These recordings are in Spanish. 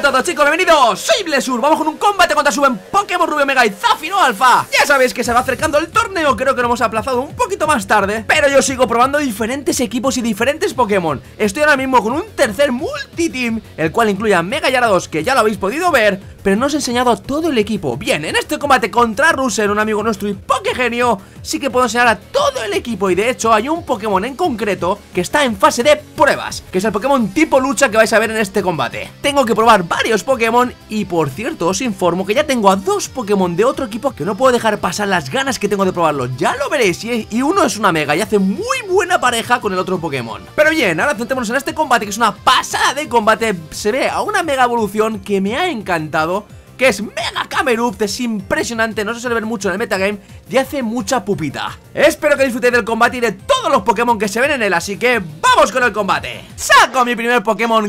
a todos chicos, bienvenidos, soy Blesur Vamos con un combate contra Suben Pokémon Rubio Mega y Zafiro Alpha Ya sabéis que se va acercando el torneo, creo que lo hemos aplazado un poquito más tarde Pero yo sigo probando diferentes equipos y diferentes Pokémon. Estoy ahora mismo con un tercer multiteam El cual incluye a Mega Yarados, que ya lo habéis podido ver Pero no os he enseñado todo el equipo. Bien, en este combate contra Russell, un amigo nuestro y Pokégenio Sí que puedo enseñar a todo el equipo Y de hecho hay un Pokémon en concreto que está en fase de pruebas Que es el Pokémon tipo lucha que vais a ver en este combate. Tengo que probar varios Pokémon y por cierto os informo que ya tengo a dos Pokémon de otro equipo que no puedo dejar pasar las ganas que tengo de probarlo, ya lo veréis y, uno es una mega y hace muy buena pareja con el otro Pokémon. Pero bien, ahora centrémonos en este combate que es una pasada de combate, se ve a una mega evolución que me ha encantado que es Mega Camerupt, es impresionante, no se suele ver mucho en el metagame y hace mucha pupita. Espero que disfrutéis del combate y de todos los Pokémon que se ven en él, así que ¡vamos con el combate! Saco mi primer Pokémon,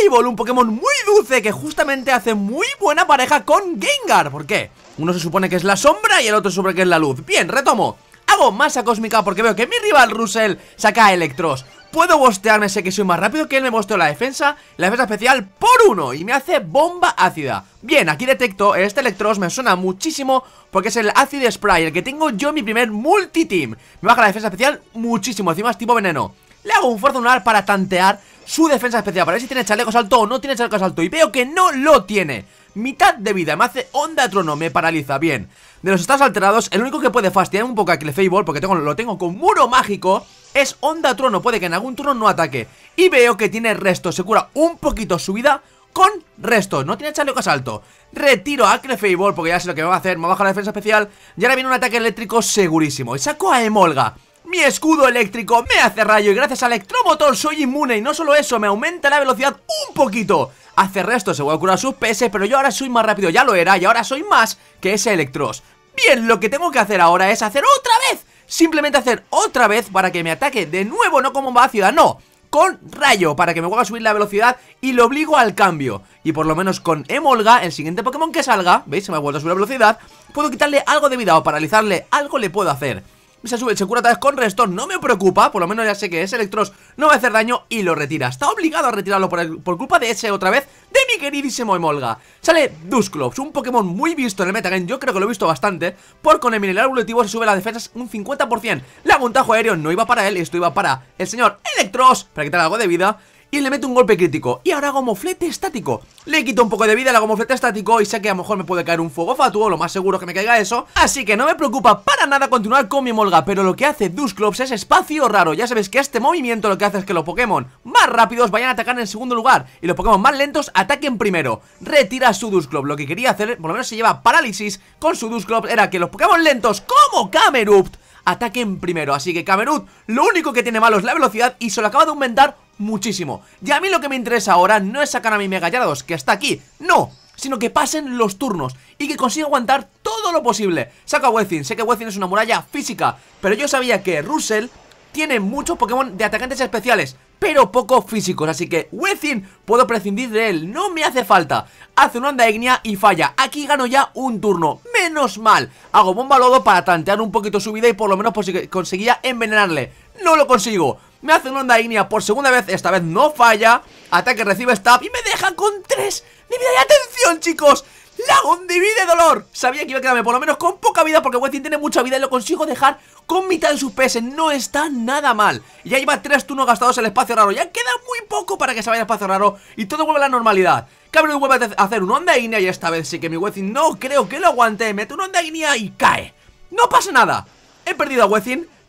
Clefable, un Pokémon muy dulce que justamente hace muy buena pareja con Gengar. ¿Por qué? Uno se supone que es la sombra y el otro se supone que es la luz. Bien, retomo. Hago masa cósmica porque veo que mi rival Russell saca Electros. Puedo bostearme, sé que soy más rápido que él, me bosteo la defensa, la defensa especial por uno y me hace bomba ácida. Bien, aquí detecto, este Electros me suena muchísimo porque es el Acid Spray, el que tengo yo en mi primer multiteam. Me baja la defensa especial muchísimo, encima es tipo veneno. Le hago un fuerza lunar para tantear su defensa especial, para ver si tiene chaleco alto o no tiene chaleco alto. Y veo que no lo tiene. Mitad de vida, me hace onda trono, me paraliza, bien. De los estados alterados, el único que puede fastidiar un poco a Clefable, porque tengo, lo tengo con muro mágico es Onda Trono, puede que en algún turno no ataque. Y veo que tiene resto, se cura un poquito su vida con resto. No tiene chaleco asalto Retiro a Clefable porque ya sé lo que me va a hacer. Me baja la defensa especial. Y ahora viene un ataque eléctrico segurísimo. Y saco a Emolga mi escudo eléctrico me hace rayo y gracias al electromotor soy inmune. Y no solo eso, me aumenta la velocidad un poquito. Hace resto, se voy a curar sus PS Pero yo ahora soy más rápido, ya lo era Y ahora soy más que ese Electros. Bien, lo que tengo que hacer ahora es hacer otra vez. Simplemente hacer otra vez para que me ataque de nuevo, no como ciudad, no con rayo para que me vuelva a subir la velocidad y lo obligo al cambio. Y por lo menos con Emolga, el siguiente Pokémon que salga, ¿veis? Se me ha vuelto a subir la velocidad, puedo quitarle algo de vida o paralizarle, algo le puedo hacer se sube, se cura otra vez con resto, no me preocupa, por lo menos ya sé que ese Electros no va a hacer daño y lo retira. Está obligado a retirarlo por, por culpa de ese otra vez, de mi queridísimo Emolga. Sale Dusclops, un Pokémon muy visto en el metagame, yo creo que lo he visto bastante, por con el mineral evolutivo se sube la defensa un 50%. Le hago un tajo aéreo, no iba para él, esto iba para el señor Electros, para quitar algo de vida y le meto un golpe crítico. Y ahora hago moflete estático. Le quito un poco de vida, le hago moflete estático Y sé que a lo mejor me puede caer un fuego fatuo Lo más seguro que me caiga eso. Así que no me preocupa para nada continuar con mi molga Pero lo que hace Dusclops es espacio raro. Ya sabes que este movimiento lo que hace es que los Pokémon más rápidos vayan a atacar en segundo lugar Y los Pokémon más lentos ataquen primero. Retira su Dusclops Lo que quería hacer, por lo menos se lleva parálisis con su Dusclops Era que los Pokémon lentos como Camerupt ataquen primero. Así que Camerupt lo único que tiene malo es la velocidad Y se lo acaba de aumentar muchísimo. Y a mí lo que me interesa ahora no es sacar a mi Mega Gyarados, que está aquí, no Sino que pasen los turnos y que consiga aguantar todo lo posible. Saco a Wezin, sé que Wezin es una muralla física Pero yo sabía que Russell tiene muchos Pokémon de atacantes especiales pero poco físicos, así que Wezin puedo prescindir de él, no me hace falta. Hace una onda ignia y falla, aquí gano ya un turno, menos mal. Hago bomba lodo para tantear un poquito su vida y por lo menos conseguía envenenarle No lo consigo, me hace una onda ignia por segunda vez, esta vez no falla. Ataque recibe stab y me deja con 3 de vida. Y atención chicos Lagón de vida dolor. Sabía que iba a quedarme por lo menos con poca vida Porque Wetin tiene mucha vida y lo consigo dejar con mitad de sus PS. No está nada mal. Ya lleva tres turnos gastados en el espacio raro. Ya queda muy poco para que se vaya al espacio raro Y todo vuelve a la normalidad. Cabrón vuelve a hacer una onda ignia Y esta vez sí que mi Wetin no creo que lo aguante. Mete una onda ignia y cae. No pasa nada. He perdido a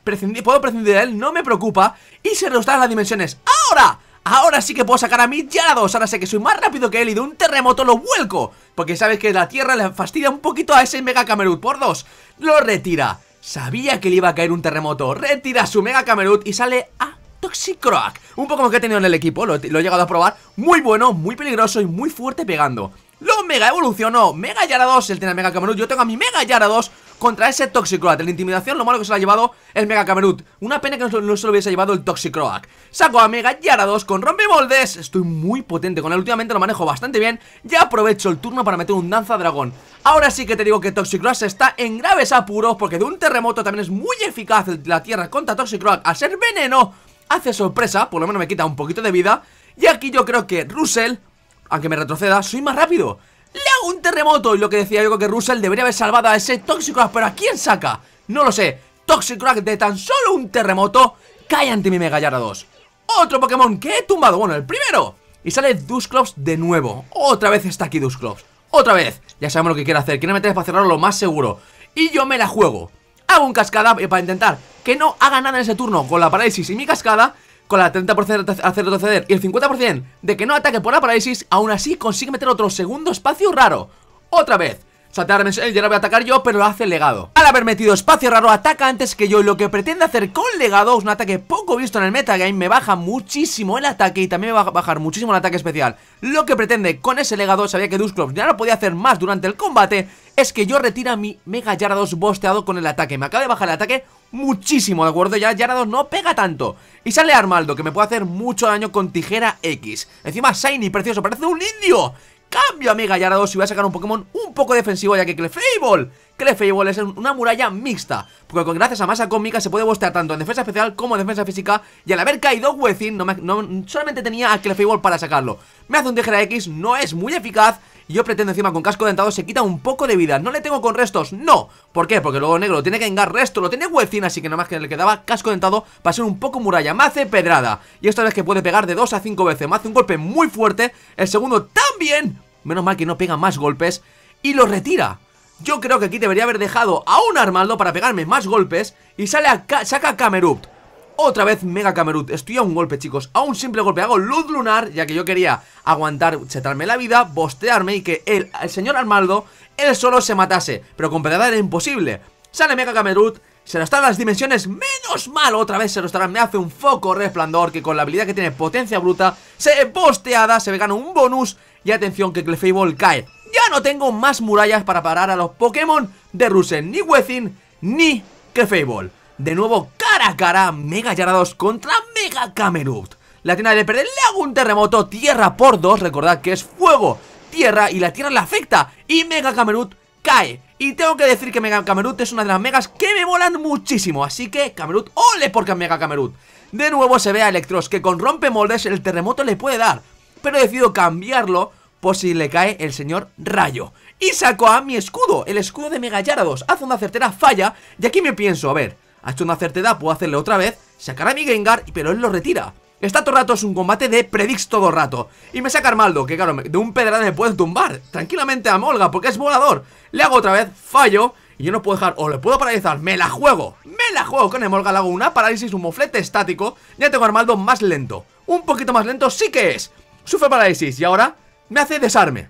Puedo prescindir de él, no me preocupa Y se restauran las dimensiones. ¡Ahora! Ahora sí que puedo sacar a mi Gyarados Ahora sé que soy más rápido que él y de un terremoto lo vuelco. Porque sabes que la tierra le fastidia un poquito a ese Mega Camerut. Por dos, lo retira. Sabía que le iba a caer un terremoto. Retira su Mega Camerut y sale a Toxicroak Un Pokémon que he tenido en el equipo, lo, he llegado a probar. Muy bueno, muy peligroso y muy fuerte pegando. Lo mega evolucionó Mega Gyarados, él tiene Mega Camerut Yo tengo a mi Mega Gyarados contra ese Toxicroak la intimidación, lo malo que se lo ha llevado el Mega Camerut. Una pena que no, se lo hubiese llevado el Toxicroak Saco a Mega Gyarados con rompemoldes Estoy muy potente con él, últimamente lo manejo bastante bien. Ya aprovecho el turno para meter un Danza Dragón. Ahora sí que te digo que Toxicroak está en graves apuros Porque de un terremoto también es muy eficaz la tierra contra Toxicroak Al ser veneno, hace sorpresa, por lo menos me quita un poquito de vida. Y aquí yo creo que Russell aunque me retroceda, soy más rápido Le hago un terremoto Y lo que decía yo que Russell debería haber salvado a ese Toxicroak Pero ¿a quién saca? No lo sé. Toxicroak de tan solo un terremoto Cae ante mi Mega 2 Otro Pokémon que he tumbado. Bueno, el primero. Y sale Dusclops de nuevo. Otra vez está aquí Dusclops Otra vez. Ya sabemos lo que quiere hacer. Quiere meter para cerrarlo lo más seguro. Y yo me la juego. Hago un cascada para intentar que no haga nada en ese turno Con la parálisis y mi cascada con la 30% de hacer retroceder y el 50% de que no ataque por la parálisis, aún así consigue meter otro segundo espacio raro. Otra vez. Saltar ya no voy a atacar yo, pero lo hace legado. Al haber metido espacio raro, ataca antes que yo. Y lo que pretende hacer con legado es un ataque poco visto en el metagame. Me baja muchísimo el ataque y también me va a bajar muchísimo el ataque especial. Lo que pretende con ese legado, sabía que Dusclops ya no podía hacer más durante el combate. Es que yo retira mi Mega Yarados bosteado con el ataque. Me acaba de bajar el ataque muchísimo, ¿de acuerdo? Ya Yarados no pega tanto. Y sale Armaldo, que me puede hacer mucho daño con tijera X. Encima Shiny, precioso, parece un indio. Cambio a Mega Gyarados y voy a sacar un Pokémon un poco defensivo ya que Clefable Clefable es una muralla mixta Porque gracias a masa cómica se puede bostear tanto en defensa especial como en defensa física Y al haber caído Wezin no, no solamente tenía a Clefable para sacarlo. Me hace un Tijera X, no es muy eficaz yo pretendo encima con casco dentado se quita un poco de vida. No le tengo con restos, no. ¿Por qué? Porque luego negro tiene que engar resto. Lo tiene Huecín, así que nada más que le quedaba casco dentado Para ser un poco muralla, me hace pedrada. Y esta vez que puede pegar de 2 a 5 veces. Me hace un golpe muy fuerte. El segundo también. Menos mal que no pega más golpes. Y lo retira. Yo creo que aquí debería haber dejado a un Armaldo para pegarme más golpes. Y sale a saca a Camerupt. Otra vez Mega Camerut, estoy a un golpe chicos. A un simple golpe, hago luz lunar Ya que yo quería aguantar, chetarme la vida Bostearme y que el señor Armaldo Él solo se matase. Pero con pedada era imposible. Sale Mega Camerut se lo están las dimensiones, menos mal Otra vez se lo estarán, me hace un foco resplandor Que con la habilidad que tiene potencia bruta Se posteada, se me gana un bonus Y atención que Clefable cae. Ya no tengo más murallas para parar a los Pokémon de Rusen Ni Wezin, ni Clefable. De nuevo cara a cara Mega Yarados contra Mega Camerut La tienda de perder le hago un terremoto Tierra por dos, recordad que es fuego Tierra y la tierra le afecta Y Mega Camerut cae. Y tengo que decir que Mega Camerut es una de las megas que me molan muchísimo Así que Camerut, ole porque Mega Camerut. De nuevo se ve a Electros que con rompe moldes el terremoto le puede dar Pero he decidido cambiarlo por si le cae el señor Rayo. Y saco a mi escudo, el escudo de Mega Yarados. Hace una certera falla y aquí me pienso, a ver ha hecho una certeza, puedo hacerle otra vez Sacar a mi Gengar, pero él lo retira Está todo rato, es un combate de Predix todo rato. Y me saca Armaldo, que claro, de un pedrada me puede tumbar. Tranquilamente a Molga, porque es volador. Le hago otra vez, fallo Y yo no puedo dejar, o le puedo paralizar, me la juego Me la juego con Emolga, le hago una parálisis, un moflete estático Ya tengo a Armaldo más lento. Un poquito más lento sí que es. Sufre parálisis y ahora me hace desarme.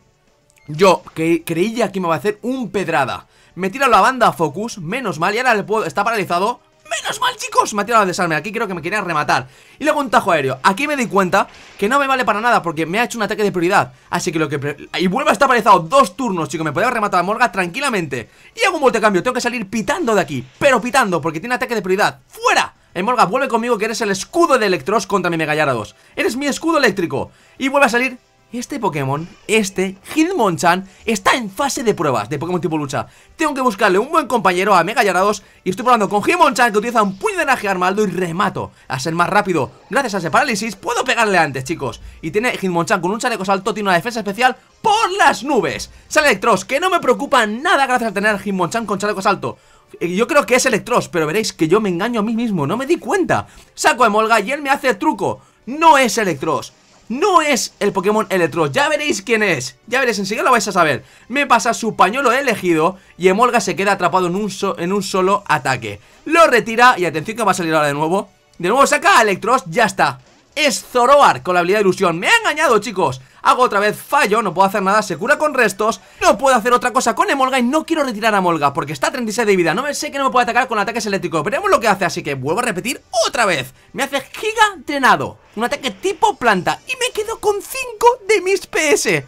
Yo creía que me va a hacer un pedrada. Me tira la banda a Focus, menos mal, y ahora le puedo, está paralizado Menos mal chicos, me ha tirado a desarme. Aquí creo que me quería rematar. Y luego un tajo aéreo. Aquí me di cuenta que no me vale para nada Porque me ha hecho un ataque de prioridad. Así que lo que... Y vuelve a estar paralizado dos turnos, chicos Me podía rematar a Morga tranquilamente. Y hago un cambio. Tengo que salir pitando de aquí. Pero pitando, porque tiene ataque de prioridad. ¡Fuera! El Morga, vuelve conmigo que eres el escudo de Electros contra mi Mega 2 Eres mi escudo eléctrico. Y vuelve a salir este Pokémon, este, Hitmonchan, está en fase de pruebas de Pokémon tipo lucha. Tengo que buscarle un buen compañero a Mega Yarados y estoy probando con Hitmonchan que utiliza un puño de energía armaldo y remato. A ser más rápido, gracias a ese parálisis, puedo pegarle antes, chicos. Y tiene Hitmonchan con un chaleco salto, tiene una defensa especial por las nubes. Sale Electros, que no me preocupa nada gracias a tener Hitmonchan con chaleco salto. Yo creo que es Electros, pero veréis que yo me engaño a mí mismo, no me di cuenta. Saco a Emolga y él me hace truco. No es Electros. No es el Pokémon Electro, ya veréis quién es. Ya veréis, enseguida lo vais a saber. Me pasa su pañuelo elegido Y Emolga se queda atrapado en un, solo ataque. Lo retira y atención que va a salir ahora de nuevo. De nuevo saca a Electros, ya está. Es Zoroark con la habilidad de ilusión. Me ha engañado chicos Hago otra vez fallo, no puedo hacer nada, se cura con restos No puedo hacer otra cosa con Emolga y no quiero retirar a Emolga Porque está a 36 de vida, no me sé que no me puede atacar con ataques eléctricos Veremos lo que hace, así que vuelvo a repetir otra vez. Me hace giga entrenado Un ataque tipo planta. Y me quedo con 5 de mis PS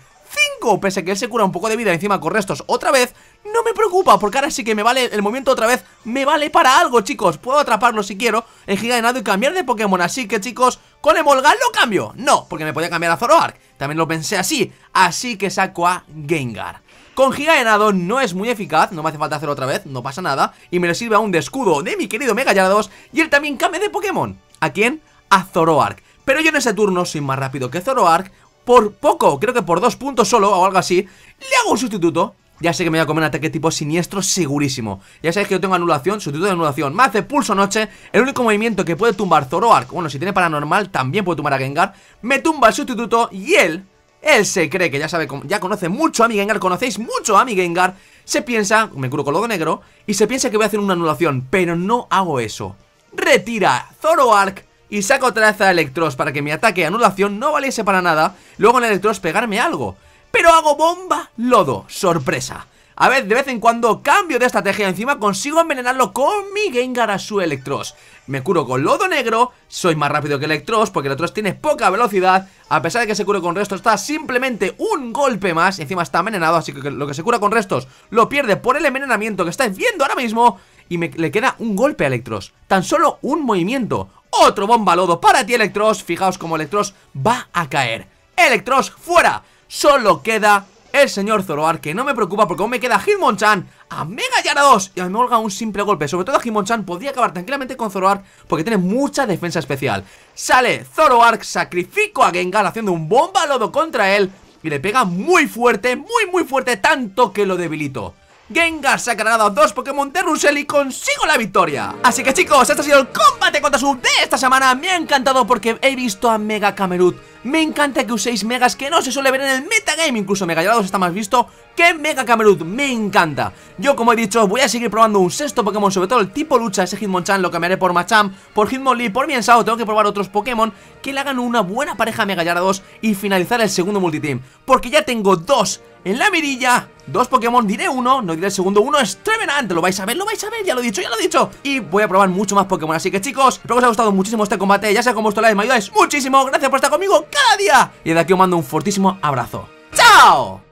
5, pese a que él se cura un poco de vida encima con restos. Otra vez No me preocupa, porque ahora sí que me vale el movimiento otra vez. Me vale para algo, chicos. Puedo atraparlo si quiero en Giga de Nado y cambiar de Pokémon. Así que, chicos, con Emolga lo cambio. No, porque me podía cambiar a Zoroark También lo pensé así Así que saco a Gengar con Giga de Nado no es muy eficaz, no me hace falta hacerlo otra vez, no pasa nada Y me le sirve aún de escudo de mi querido Mega Gyarados Y él también cambia de Pokémon ¿A quién? A Zoroark Pero yo en ese turno soy más rápido que Zoroark por poco, creo que por dos puntos solo o algo así, le hago un sustituto. Ya sé que me voy a comer un ataque tipo siniestro segurísimo. Ya sabéis que yo tengo anulación, sustituto de anulación. Me hace pulso noche. El único movimiento que puede tumbar Zoroark Bueno, si tiene paranormal también puede tumbar a Gengar. Me tumba el sustituto y él Él se cree que ya sabe, ya conoce mucho a mi Gengar Conocéis mucho a mi Gengar Se piensa, me curo con lodo negro Y se piensa que voy a hacer una anulación. Pero no hago eso. Retira Zoroark y saco otra vez a Electros para que mi ataque de anulación no valiese para nada, luego en Electros pegarme algo. Pero hago bomba, lodo, sorpresa. A ver, de vez en cuando cambio de estrategia Encima consigo envenenarlo con mi Gengar a su Electros. Me curo con Lodo Negro Soy más rápido que Electros Porque Electros tiene poca velocidad. A pesar de que se cure con restos Está simplemente un golpe más encima está envenenado Así que lo que se cura con restos Lo pierde por el envenenamiento que estáis viendo ahora mismo Y me, le queda un golpe a Electros. Tan solo un movimiento. Otro bomba lodo para ti Electros. Fijaos como Electros va a caer. Electros fuera Solo queda el señor Zoroark, que no me preocupa porque aún me queda Hitmonchan a Mega Yara y a me holga un simple golpe. Sobre todo a Hitmonchan podría acabar tranquilamente con Zoroark porque tiene mucha defensa especial. Sale Zoroark, sacrifico a Gengar haciendo un bomba lodo contra él y le pega muy fuerte, muy muy fuerte, tanto que lo debilito. Gengar se ha cargado dos Pokémon de Russell y consigo la victoria Así que chicos, este ha sido el combate contra Sub de esta semana Me ha encantado porque he visto a Mega Camerut Me encanta que uséis megas que no se suele ver en el metagame Incluso Mega Gyarados está más visto que Mega Camerut Me encanta. Yo como he dicho voy a seguir probando un sexto Pokémon Sobre todo el tipo lucha, ese Hitmonchan Lo cambiaré por Machamp, por Hitmonlee, por Miensao Tengo que probar otros Pokémon que le hagan una buena pareja a Mega Gyarados Y finalizar el segundo multiteam Porque ya tengo dos en la mirilla. Dos Pokémon, diré uno, no diré el segundo Uno es Trevenant, lo vais a ver, lo vais a ver Ya lo he dicho, ya lo he dicho. Y voy a probar mucho más Pokémon. Así que chicos, espero que os haya gustado muchísimo este combate. Ya sea como vuestro like, me ayudáis muchísimo. Gracias por estar conmigo cada día. Y de aquí os mando un fortísimo abrazo. ¡Chao!